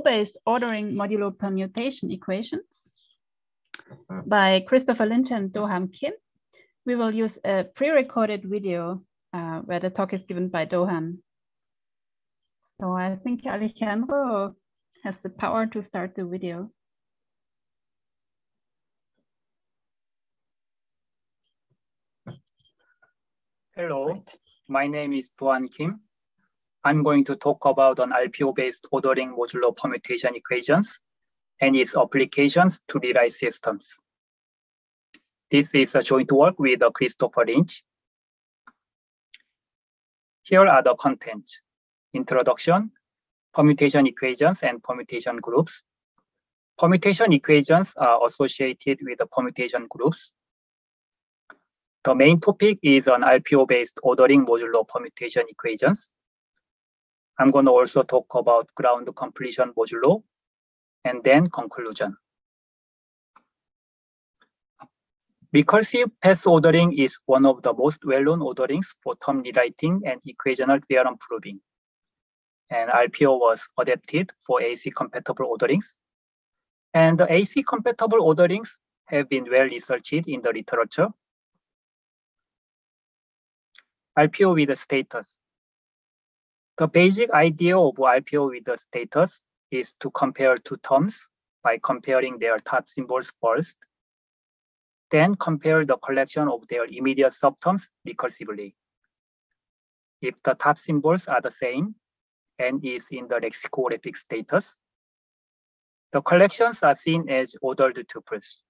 based ordering modulo permutation equations by Christopher Lynch and Dohan Kim. We will use a pre-recorded video uh, where the talk is given by Dohan. So I think Alejandro has the power to start the video. Hello, my name is Dohan Kim. I'm going to talk about an RPO-based ordering modulo permutation equations and its applications to rewrite systems. This is a joint work with Christopher Lynch. Here are the contents. Introduction, permutation equations and permutation groups. Permutation equations are associated with the permutation groups. The main topic is an RPO-based ordering modulo permutation equations. I'm going to also talk about ground completion modulo and then conclusion. Recursive path ordering is one of the most well-known orderings for term rewriting and equational theorem proving. And RPO was adapted for AC compatible orderings. And the AC compatible orderings have been well researched in the literature RPO with status. The basic idea of RPO with the status is to compare two terms by comparing their top symbols first, then compare the collection of their immediate subterms recursively. If the top symbols are the same and is in the lexicographic status, the collections are seen as ordered tuples.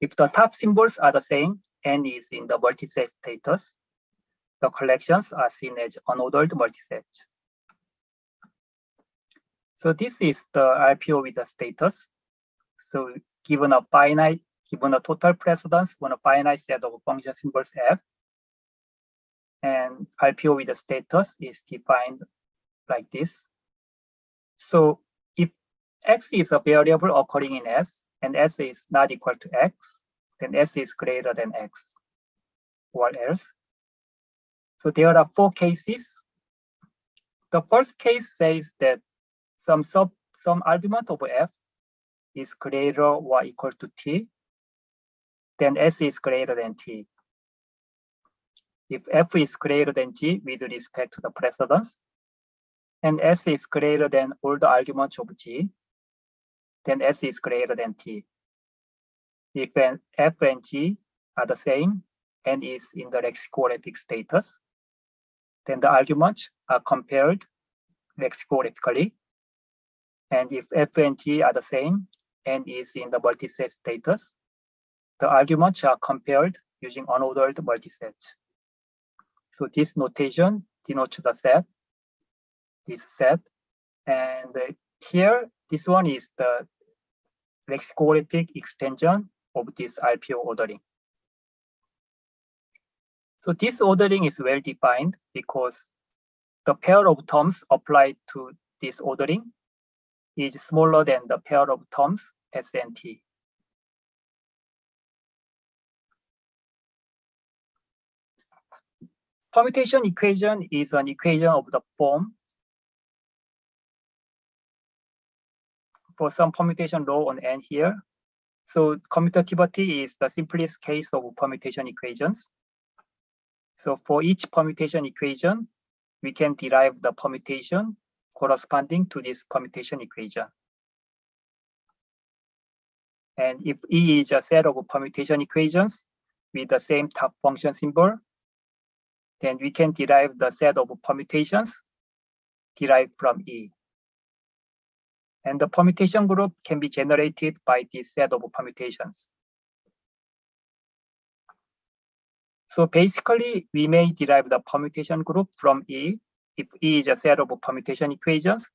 If the top symbols are the same N is in the multiset status. The collections are seen as unordered multiset. So this is the RPO with the status. So given a finite, given a total precedence on a finite set of function symbols F, and RPO with the status is defined like this. So if X is a variable occurring in S and S is not equal to X, then S is greater than X or else. So there are four cases. The first case says that some sub some argument of F is greater or equal to T, then S is greater than T. If F is greater than G with respect to the precedence, and S is greater than all the arguments of G, then S is greater than T. If an F and G are the same and is in the lexicographic status, then the arguments are compared lexicographically. And if F and G are the same and is in the multiset status, the arguments are compared using unordered multisets. So this notation denotes the set, this set. And here, this one is the lexicographic extension of this RPO ordering. So this ordering is well defined because the pair of terms applied to this ordering is smaller than the pair of terms S and T. Permutation equation is an equation of the form for some permutation law on N here so commutativity is the simplest case of permutation equations. So for each permutation equation, we can derive the permutation corresponding to this permutation equation. And if E is a set of permutation equations with the same top function symbol, then we can derive the set of permutations derived from E. And the permutation group can be generated by this set of permutations. So basically, we may derive the permutation group from E if E is a set of permutation equations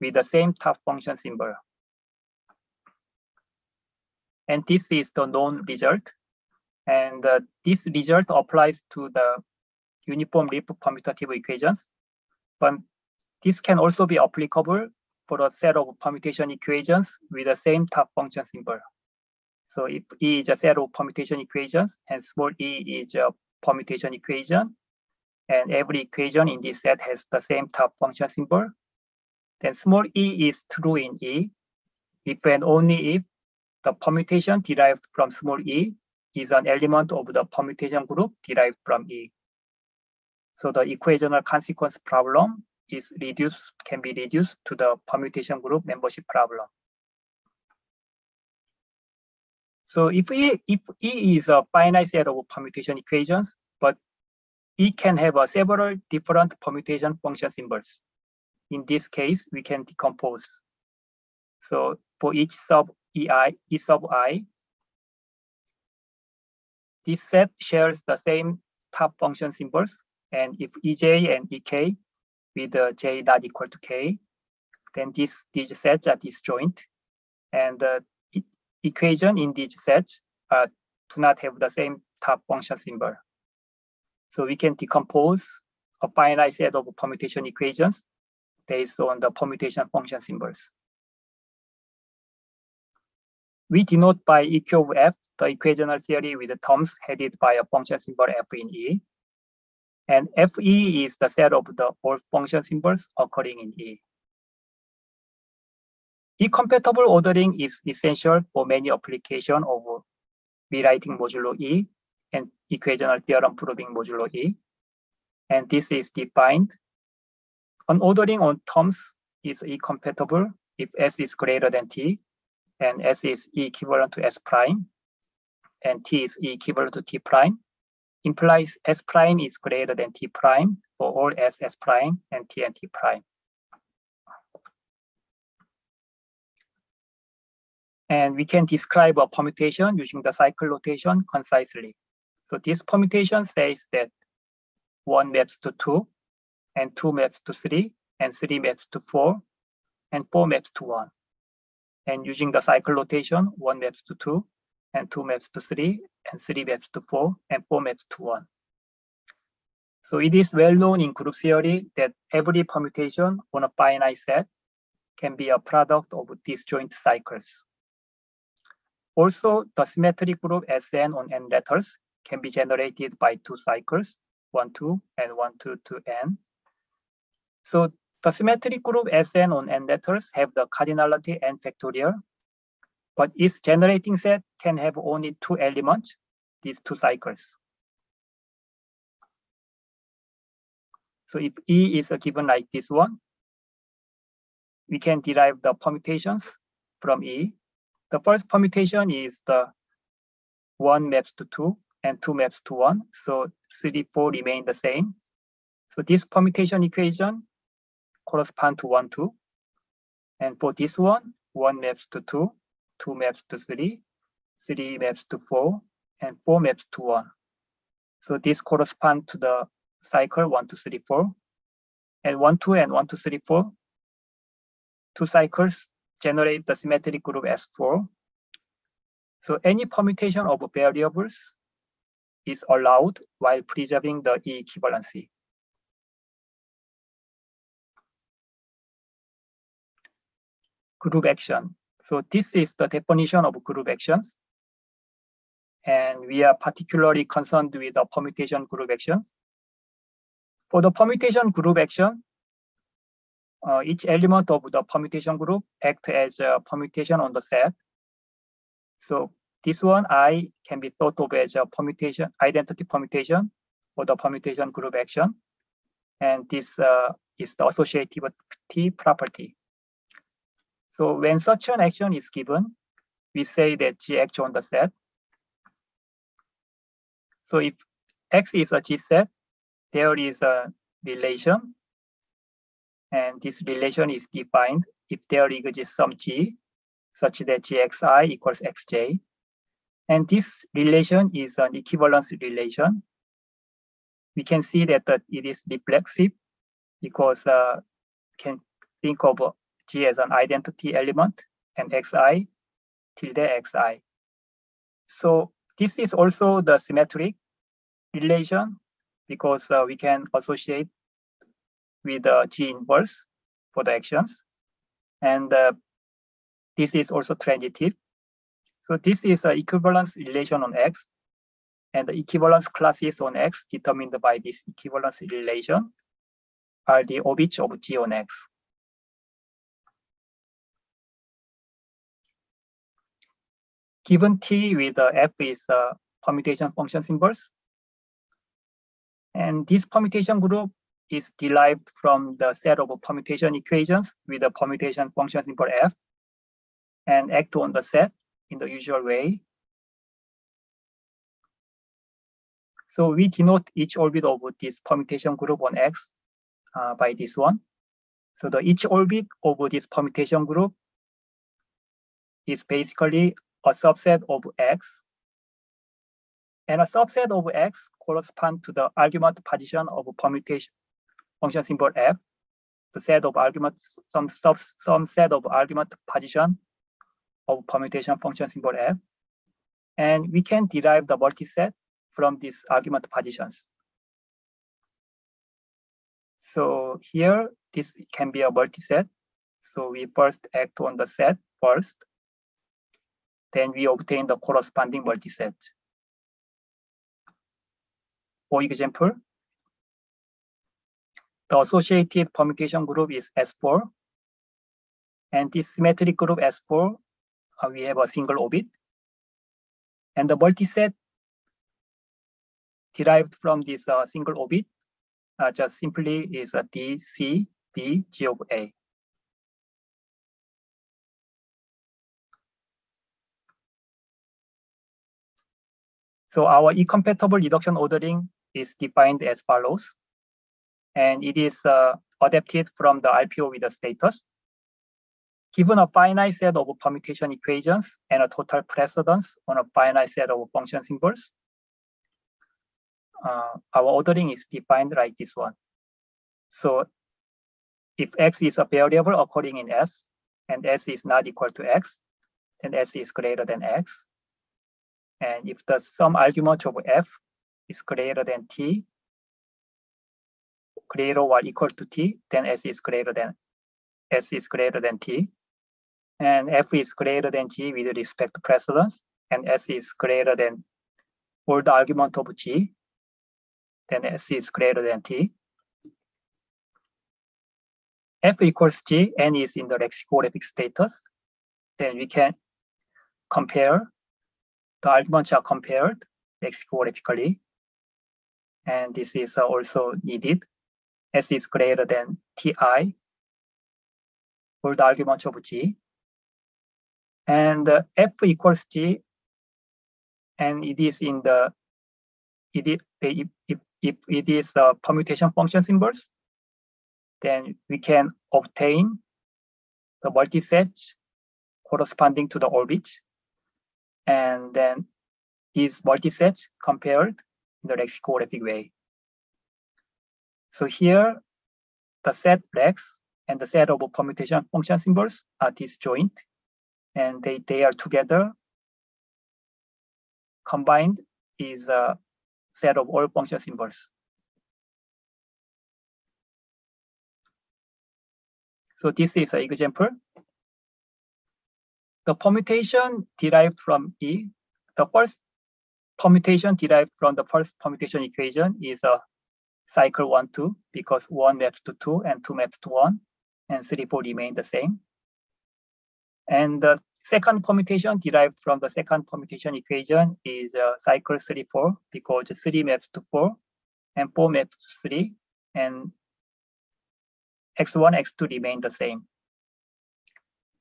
with the same top function symbol. And this is the known result. And uh, this result applies to the uniform leaf permutative equations. But this can also be applicable for a set of permutation equations with the same top function symbol. So if E is a set of permutation equations and small e is a permutation equation, and every equation in this set has the same top function symbol, then small e is true in E if and only if the permutation derived from small e is an element of the permutation group derived from E. So the equational consequence problem is reduced, can be reduced to the permutation group membership problem. So if E, if E is a finite set of permutation equations, but E can have a several different permutation function symbols. In this case, we can decompose. So for each sub EI, E sub I, this set shares the same top function symbols. And if EJ and EK with uh, J not equal to K, then this, these sets are disjoint. And e equation in these sets uh, do not have the same top function symbol. So we can decompose a finite set of permutation equations based on the permutation function symbols. We denote by EQ of F the equational theory with the terms headed by a function symbol F in E. And Fe is the set of the all function symbols occurring in E. E-compatible ordering is essential for many applications of rewriting modulo E and equational theorem proving modulo E. And this is defined. An ordering on terms is E-compatible if S is greater than T and S is equivalent to S prime and T is equivalent to T prime implies S prime is greater than T prime for all S S prime and T and T prime. And we can describe a permutation using the cycle notation concisely. So this permutation says that one maps to two, and two maps to three, and three maps to four, and four maps to one. And using the cycle notation, one maps to two, and two maps to three, and three maps to four, and four maps to one. So it is well known in group theory that every permutation on a finite set can be a product of disjoint cycles. Also, the symmetric group Sn on n letters can be generated by two cycles, 1, 2, and 1, 2, 2, n. So the symmetric group Sn on n letters have the cardinality n factorial, but its generating set can have only two elements, these two cycles. So if E is a given like this one, we can derive the permutations from E. The first permutation is the one maps to two and two maps to one. So three, four remain the same. So this permutation equation correspond to one, two. And for this one, one maps to two, two maps to three, three maps to four, and four maps to one. So this correspond to the cycle one, two, three, four. And one, two, and one, two, three, four. Two cycles generate the symmetric group S4. So any permutation of variables is allowed while preserving the equivalency. Group action. So this is the definition of group actions. And we are particularly concerned with the permutation group actions. For the permutation group action, uh, each element of the permutation group act as a permutation on the set. So this one I can be thought of as a permutation, identity permutation for the permutation group action. And this uh, is the associativity property. So when such an action is given, we say that G acts on the set. So if X is a G set, there is a relation. And this relation is defined if there exists some G such that Gxi equals Xj. And this relation is an equivalence relation. We can see that, that it is reflexive because uh, can think of G as an identity element and Xi tilde Xi. So this is also the symmetric relation because uh, we can associate with the G inverse for the actions. And uh, this is also transitive. So this is an equivalence relation on X. And the equivalence classes on X determined by this equivalence relation are the orbits of G on X. Given T with uh, F is uh, permutation function symbols. And this permutation group is derived from the set of permutation equations with the permutation function symbol F and act on the set in the usual way. So we denote each orbit of this permutation group on X uh, by this one. So the each orbit of this permutation group is basically a subset of X. And a subset of X corresponds to the argument position of permutation function symbol F, the set of arguments, some sub, some set of argument position of permutation function symbol F. And we can derive the multiset from these argument positions. So here, this can be a multiset. So we first act on the set first. Then we obtain the corresponding multiset. For example, the associated permutation group is S4. And this symmetric group S4, uh, we have a single orbit. And the multiset derived from this uh, single orbit uh, just simply is a D, C, B, G of A. So our E-compatible reduction ordering is defined as follows. And it is uh, adapted from the RPO with the status. Given a finite set of permutation equations and a total precedence on a finite set of function symbols, uh, our ordering is defined like this one. So if x is a variable occurring in S and S is not equal to X, then S is greater than X. And if the sum argument of F is greater than T, greater or equal to T, then S is greater than S is greater than T. And F is greater than G with respect to precedence, and S is greater than all the argument of G, then S is greater than T. F equals G, N is in the lexicographic status. Then we can compare, the arguments are compared lexicographically. And this is also needed. S is greater than Ti for the argument of G. And uh, F equals G, and it is in the, it is, if, if if it is a permutation function symbols, then we can obtain the multiset corresponding to the orbit. And then these multisets compared in the lexicographic way. So here, the set lex and the set of permutation function symbols are disjoint, and they, they are together combined is a set of all function symbols. So this is an example. The permutation derived from E, the first permutation derived from the first permutation equation is a cycle 1, 2, because 1 maps to 2 and 2 maps to 1, and 3, 4 remain the same. And the second permutation derived from the second permutation equation is uh, cycle 3, 4 because 3 maps to 4 and 4 maps to 3 and x1, x2 remain the same.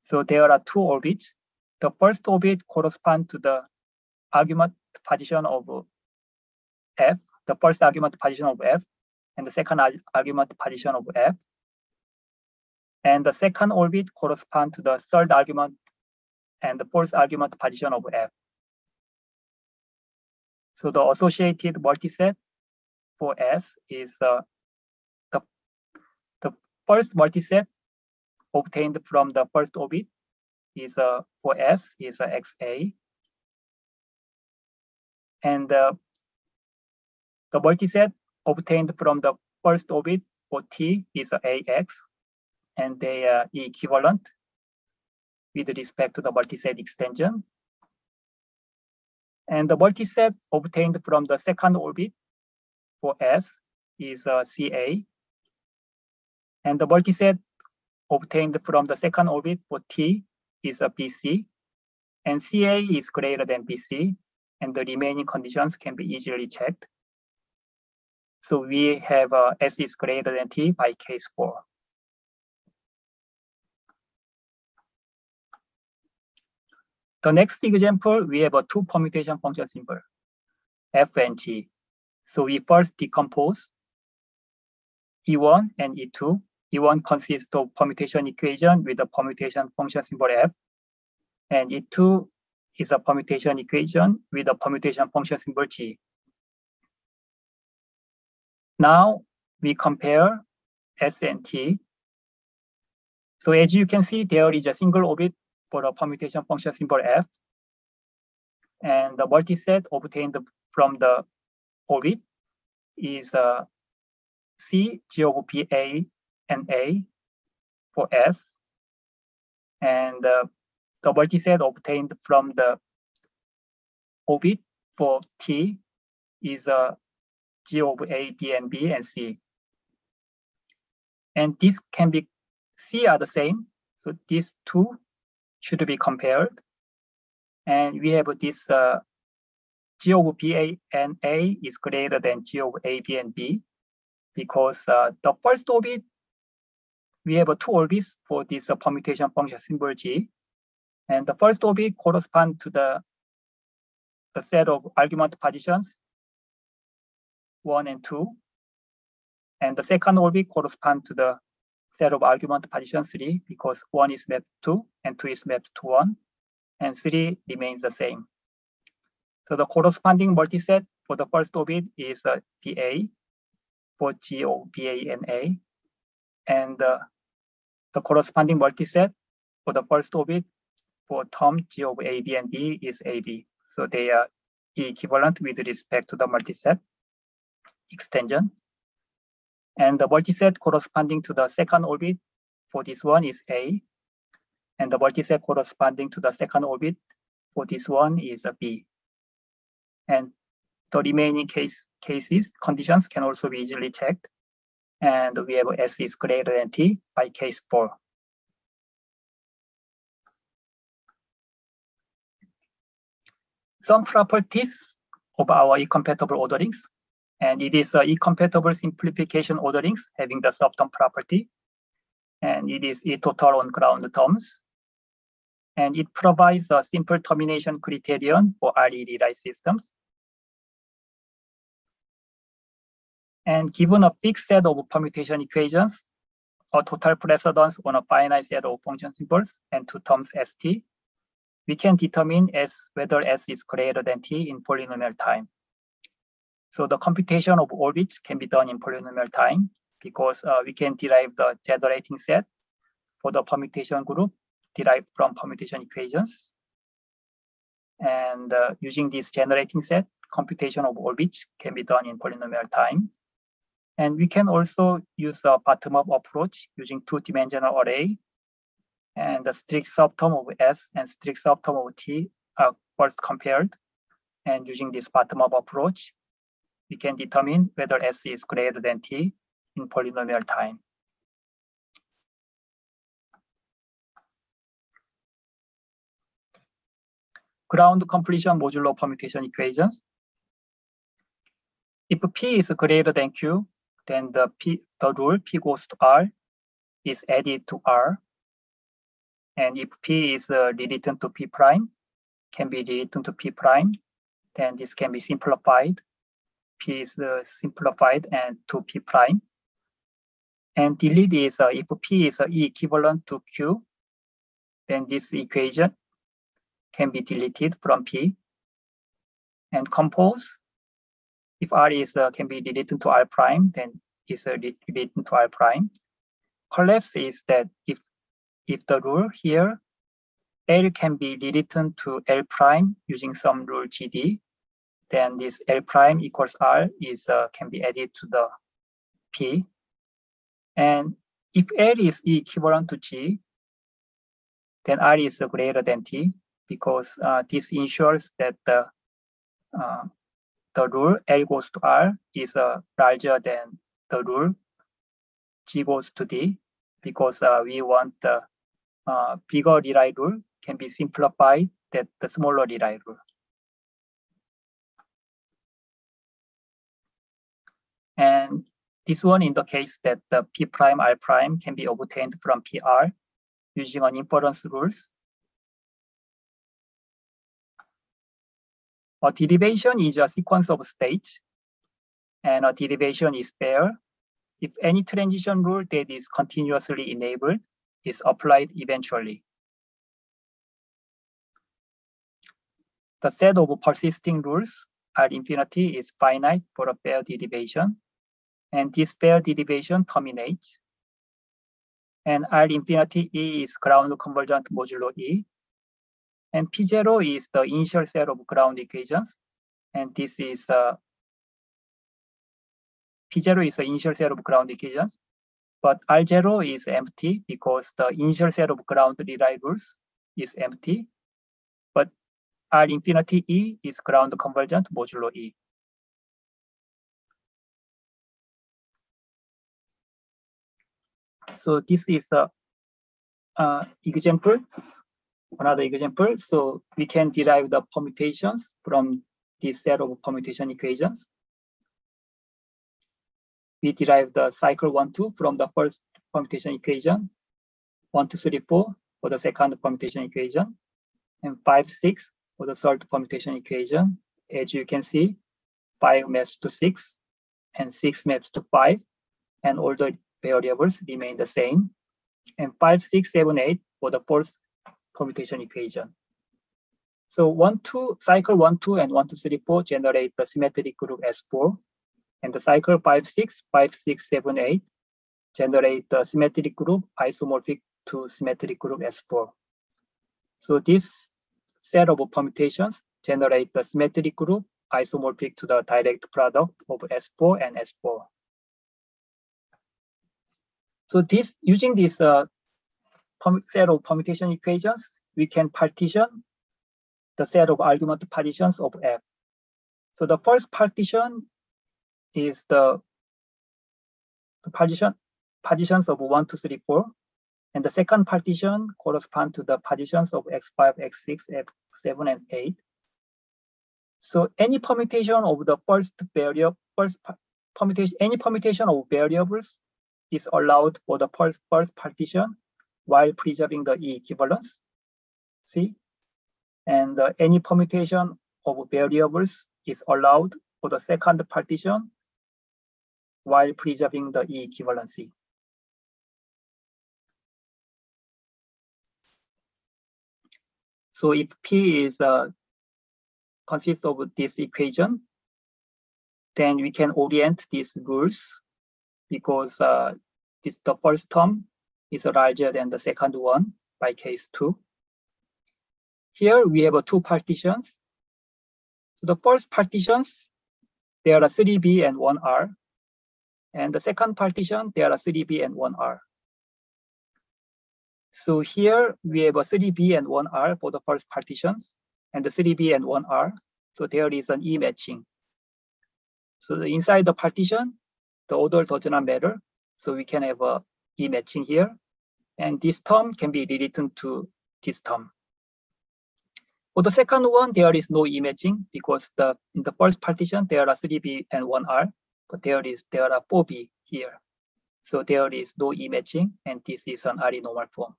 So there are two orbits. The first orbit corresponds to the argument position of f, the first argument position of f, and the second argument position of f. And the second orbit corresponds to the third argument and the fourth argument position of F. So the associated multiset for S is uh, the, the first multiset obtained from the first orbit is uh, for S is uh, XA. And uh, the multiset obtained from the first orbit for T is uh, AX, and they are equivalent with respect to the multiset extension. And the multiset obtained from the second orbit for S is uh, CA. And the multiset obtained from the second orbit for T is a BC. and CA is greater than BC, and the remaining conditions can be easily checked. So we have uh, S is greater than T by case four. The next example, we have a two permutation function symbol, F and G. So we first decompose E1 and E2. E1 consists of permutation equation with a permutation function symbol F, and E2 is a permutation equation with a permutation function symbol G. Now we compare S and T. So as you can see, there is a single orbit for the permutation function symbol F. And the multiset obtained from the orbit is uh, C G of P A and A for S. And uh, the multiset obtained from the orbit for T is uh, G of A, B, and B, and C. And this can be, C are the same. So these two should be compared. And we have this uh, G of B A and A is greater than G of A, B, and B because uh, the first orbit, we have two orbits for this uh, permutation function symbol G. And the first orbit correspond to the, the set of argument positions, one and two. And the second orbit correspond to the set of argument position three because one is mapped two and two is mapped to one and three remains the same. So the corresponding multiset for the first orbit is uh, BA for G O B A N A, and uh, the corresponding multiset for the first orbit for term G of A, B, and B is AB. So they are equivalent with respect to the multiset extension. And the multiset corresponding to the second orbit for this one is A. And the multiset corresponding to the second orbit for this one is a B. And the remaining case cases conditions can also be easily checked. And we have S is greater than T by case four. Some properties of our E-compatible orderings and it is a E-compatible simplification orderings having the subterm property. And it is a total on ground terms. And it provides a simple termination criterion for RE rewrite systems. And given a fixed set of permutation equations, a total precedence on a finite set of function symbols and two terms st, we can determine s whether s is greater than t in polynomial time. So the computation of orbits can be done in polynomial time because uh, we can derive the generating set for the permutation group derived from permutation equations. And uh, using this generating set, computation of orbits can be done in polynomial time. And we can also use a bottom-up approach using two-dimensional array. And the strict subterm of S and strict subterm of T are first compared. And using this bottom-up approach, we can determine whether S is greater than T in polynomial time. Ground completion modulo permutation equations. If P is greater than Q, then the P the rule P goes to R is added to R. And if P is uh, related to P prime, can be related to P prime, then this can be simplified p is uh, simplified and to p prime. And delete is uh, if p is uh, equivalent to q, then this equation can be deleted from p. And compose, if r is uh, can be related to r prime, then is uh, related to r prime. Collapse is that if if the rule here L can be related to L prime using some rule GD, then this L prime equals R is uh, can be added to the P. And if L is equivalent to G, then R is greater than T because uh, this ensures that the uh, the rule L goes to R is uh, larger than the rule G goes to D because uh, we want the uh, bigger rewrite rule can be simplified that the smaller Lie rule. And this one indicates that the P prime R prime can be obtained from PR using an inference rules. A derivation is a sequence of states and a derivation is fair if any transition rule that is continuously enabled is applied eventually. The set of persisting rules R infinity is finite for a fair derivation, and this fair derivation terminates. And R infinity E is ground convergent modulo E, and P0 is the initial set of ground equations, and this is uh, P0 is the initial set of ground equations, but R0 is empty because the initial set of ground rules is empty, but R infinity E is ground convergent modulo E. So this is a uh, example, another example. So we can derive the permutations from this set of permutation equations we derive the cycle 1, 2 from the first permutation equation, 1, 2, 3, 4 for the second permutation equation, and 5, 6 for the third permutation equation. As you can see, 5 maps to 6, and 6 maps to 5, and all the variables remain the same. And 5, 6, 7, 8 for the fourth permutation equation. So 1, 2, cycle 1, 2, and 1, 2, 3, 4 generate the symmetric group S4 and the cycle 5, 6, 5, 6, 7, 8 generate the symmetric group isomorphic to symmetric group S4. So this set of permutations generate the symmetric group isomorphic to the direct product of S4 and S4. So this using this uh, set of permutation equations, we can partition the set of argument partitions of F. So the first partition is the, the partition partitions of 1, 2, 3, 4. And the second partition corresponds to the partitions of x5, x6, x7, and 8. So any permutation of the first variable, first permutation, any permutation of variables is allowed for the first, first partition while preserving the E equivalence. See? And uh, any permutation of variables is allowed for the second partition while preserving the E equivalency. So if P is uh, consists of this equation, then we can orient these rules because uh, this the first term is larger than the second one by case two. Here we have uh, two partitions. So the first partitions, there are 3B and 1R. And the second partition, there are 3B and 1R. So here we have a 3B and 1R for the first partitions and the 3B and 1R. So there is an E matching. So the inside the partition, the order does not matter. So we can have a E matching here. And this term can be rewritten to this term. For the second one, there is no E matching because the in the first partition, there are 3B and 1R but there is there are 4B here. So there is no E matching, and this is an RE normal form.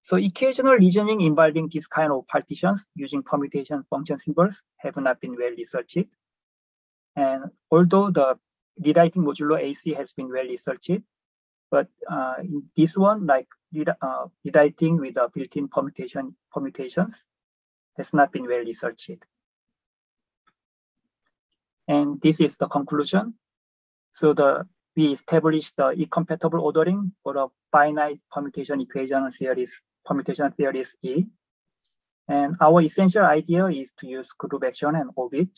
So equational reasoning involving this kind of partitions using permutation function symbols have not been well researched. And although the rewriting modulo AC has been well researched, but uh, in this one, like uh, rewriting with the built-in permutation permutations, has not been well researched. And this is the conclusion. So the we established the E-compatible ordering for a finite permutation equation theories, permutation theories E. And our essential idea is to use group action and orbit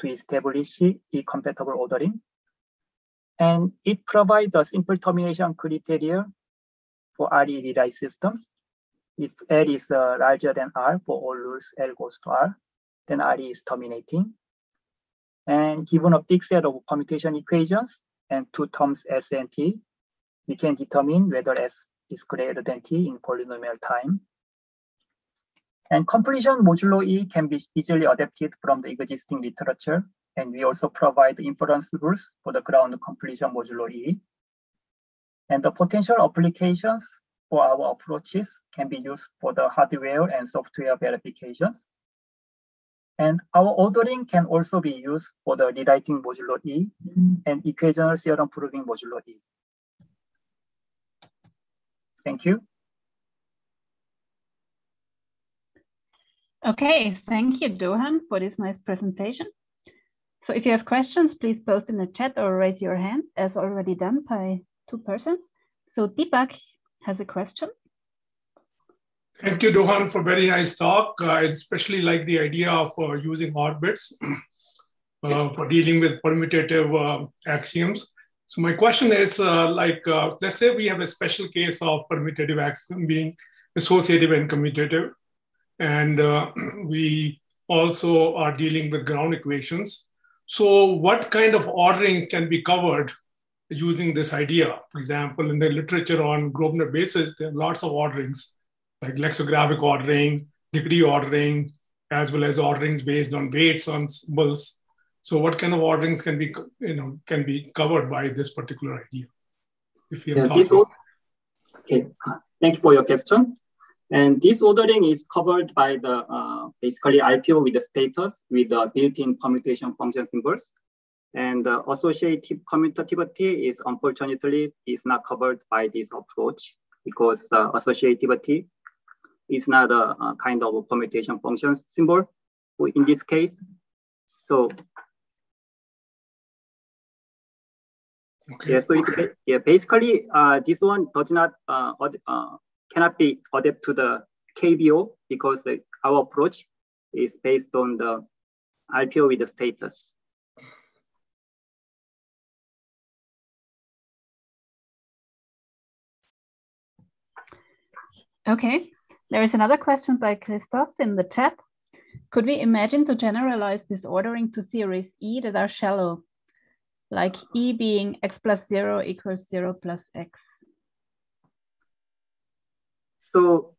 to establish E-compatible ordering. And it provides a simple termination criteria for RE rewrite systems. If L is uh, larger than R for all rules L goes to R, then RE is terminating. And given a big set of permutation equations and two terms S and T, we can determine whether S is greater than T in polynomial time. And completion modulo E can be easily adapted from the existing literature. And we also provide inference rules for the ground completion modulo E. And the potential applications for our approaches can be used for the hardware and software verifications. And our ordering can also be used for the rewriting modulo E and equational theorem proving modulo E. Thank you. Okay, thank you, Dohan, for this nice presentation. So if you have questions, please post in the chat or raise your hand as already done by two persons. So Deepak has a question. Thank you, Dohan, for very nice talk. Uh, I especially like the idea of uh, using orbits uh, for dealing with permutative uh, axioms. So my question is, uh, like, uh, let's say we have a special case of permutative axiom being associative and commutative, and we also are dealing with ground equations. So what kind of ordering can be covered using this idea? For example, in the literature on Gröbner basis, there are lots of orderings like lexicographic ordering, degree ordering, as well as orderings based on weights on symbols. So what kind of orderings can be, you know, can be covered by this particular idea? If you have yeah, this okay, uh, thank you for your question. And this ordering is covered by the uh, basically RPO with the status with the built-in permutation function symbols. And uh, associative commutativity is unfortunately is not covered by this approach because uh, associativity is not a, a kind of a permutation function symbol in this case. So Okay. Yeah, so it's yeah, basically uh, this one does not uh, uh, cannot be adapted to the KBO because the, our approach is based on the RPO with the status. Okay, there is another question by Christoph in the chat. Could we imagine to generalize this ordering to theories E that are shallow, like E being x plus zero equals zero plus x? So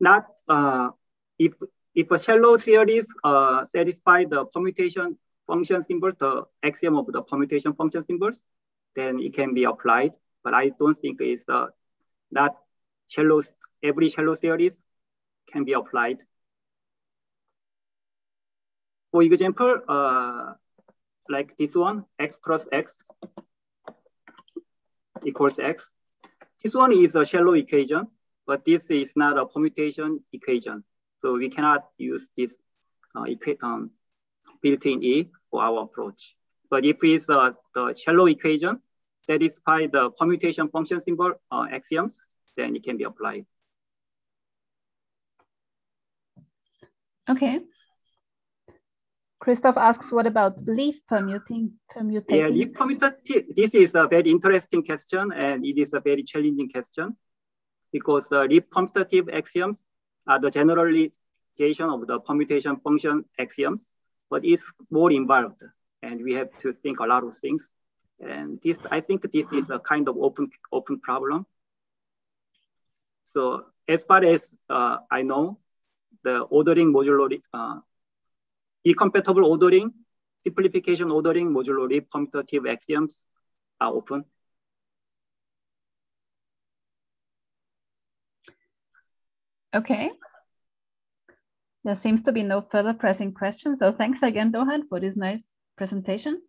not uh, if if a shallow theories uh, satisfy the permutation function symbol, the axiom of the permutation function symbols, then it can be applied. But I don't think it's uh, not shallow every shallow theories can be applied. For example, uh, like this one, x plus x equals x. This one is a shallow equation, but this is not a permutation equation. So we cannot use this uh, um, built-in E for our approach. But if it's uh, the shallow equation, satisfy the permutation function symbol uh, axioms, then it can be applied. Okay. Christoph asks, what about leaf permuting? permuting? Yeah, leaf permutative. This is a very interesting question, and it is a very challenging question because the leaf permutative axioms are the generalization of the permutation function axioms, but it's more involved, and we have to think a lot of things. And this, I think, this is a kind of open open problem. So as far as uh, I know, the ordering modulo, uh, E-compatible ordering, simplification ordering modulo commutative axioms are open. Okay. There seems to be no further pressing questions. So thanks again, Dohan, for this nice presentation.